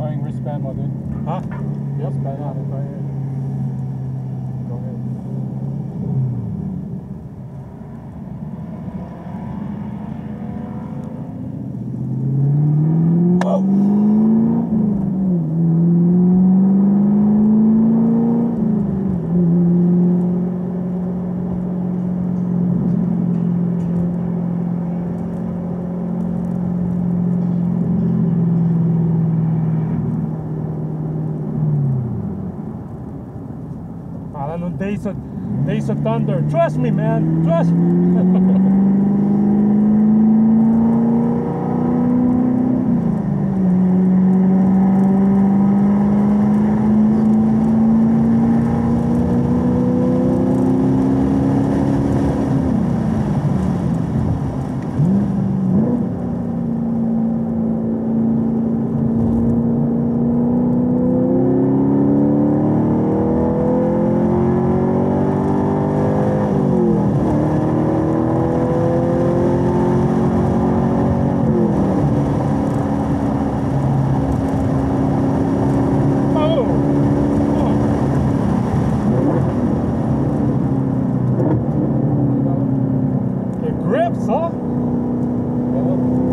playing wristband, my dude. Huh? Yep. Wristband, yeah. Go ahead. Days of, Days of Thunder. Trust me, man. Trust Bravo.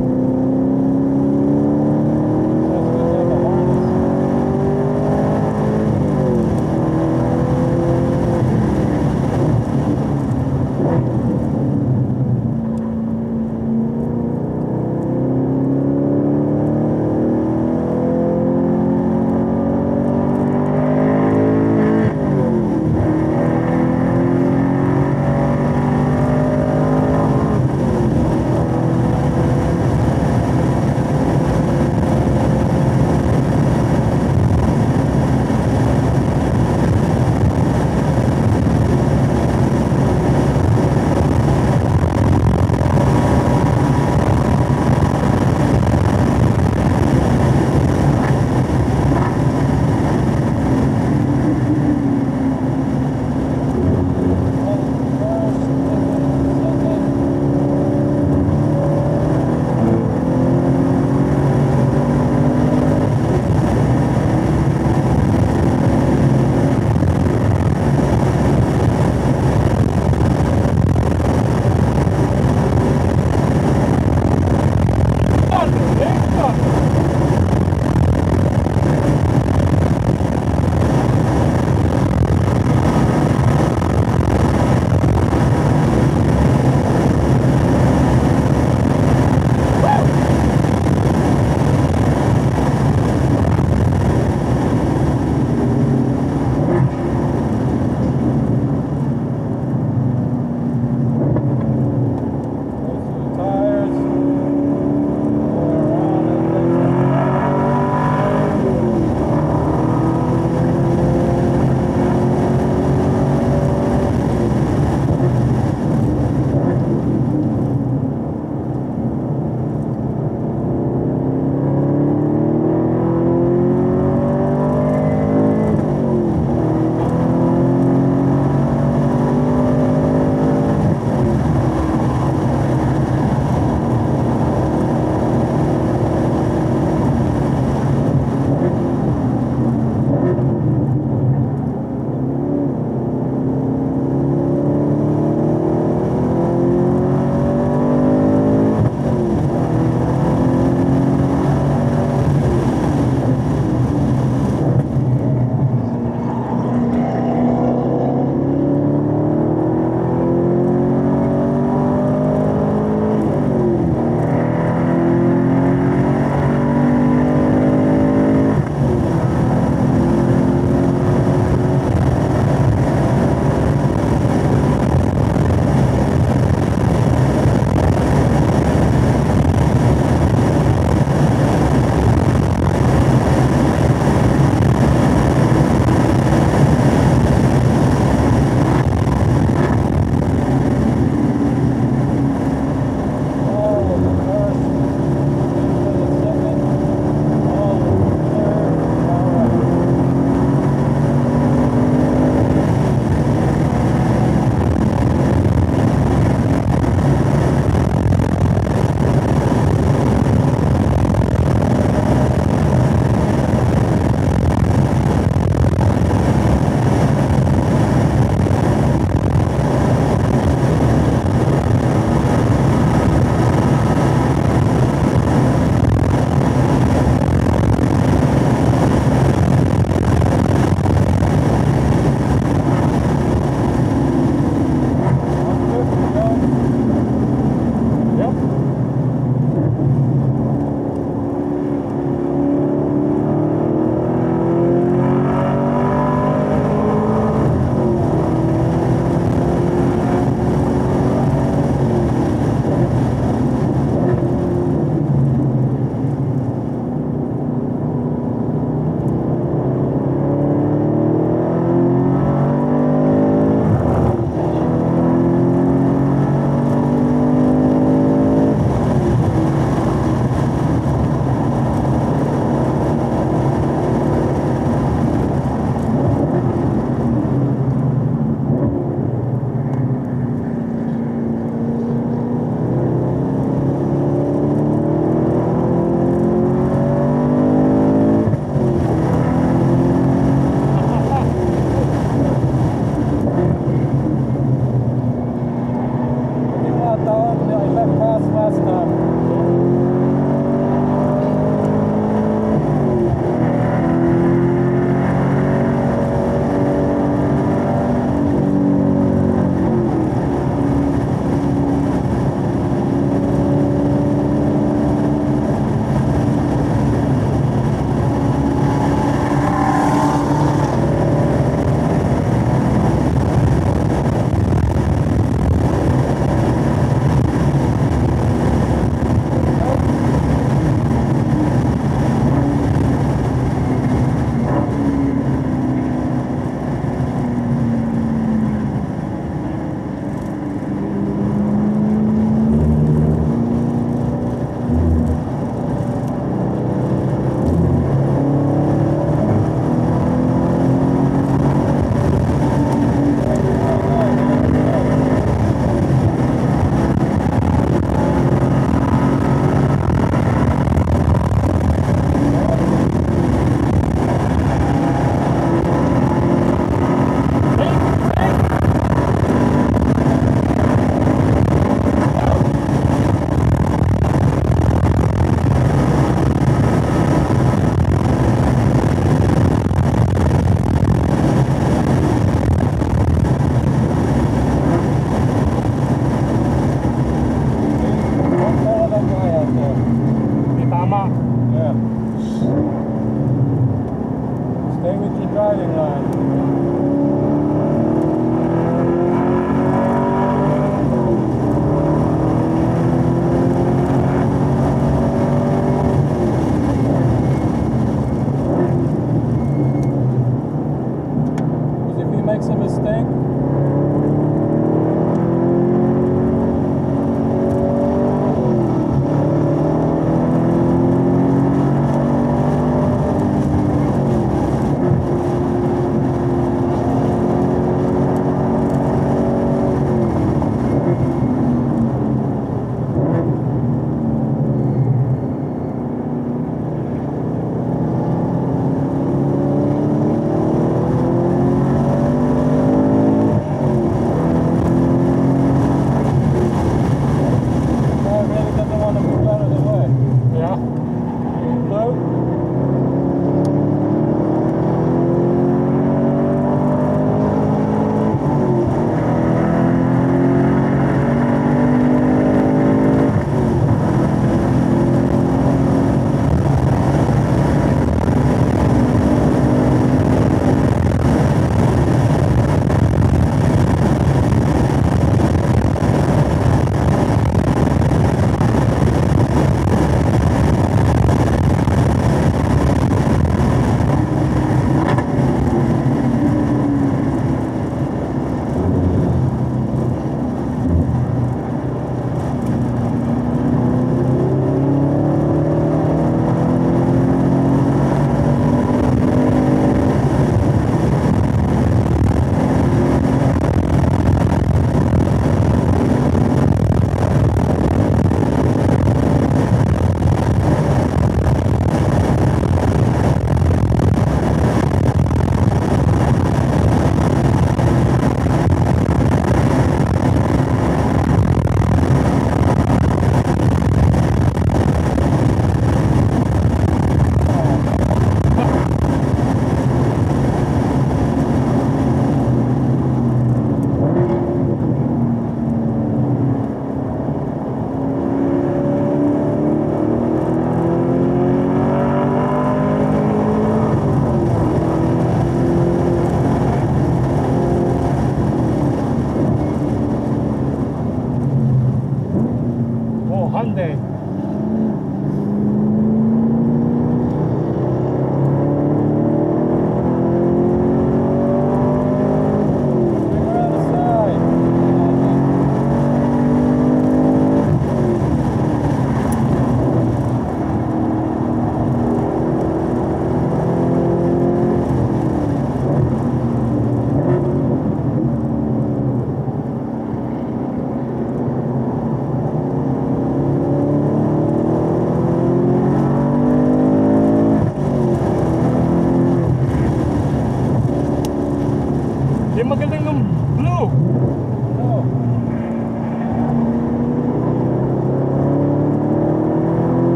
出口ガーデンが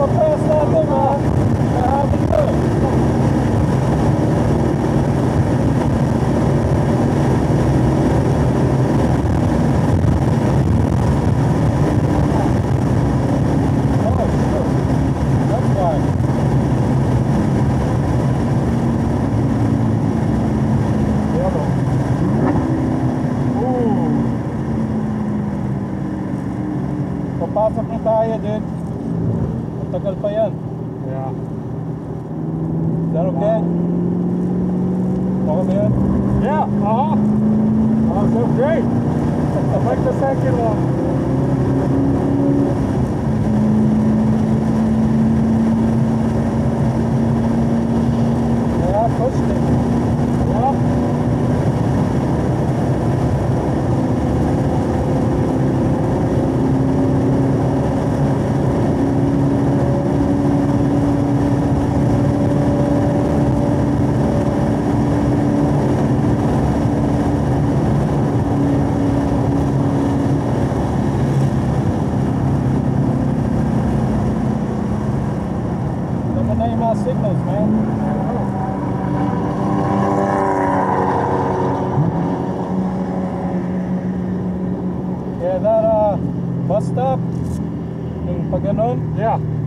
お疲れ様です。Matagal pa yan. Yeah. Is that okay? Okay yan? Yeah. Uh huh. Oh, so great. I like the second one. Yeah, I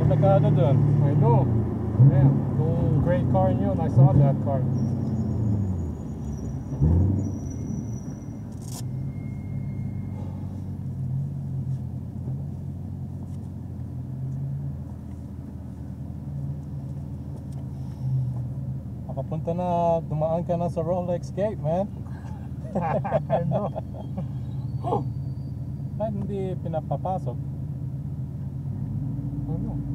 Delikado dun. I know. Yeah. Yung great car in. I saw that car. Nakapunta na, dumaan ka na sa Rolex Gate, man. I know. Kahit hindi pinapapasok.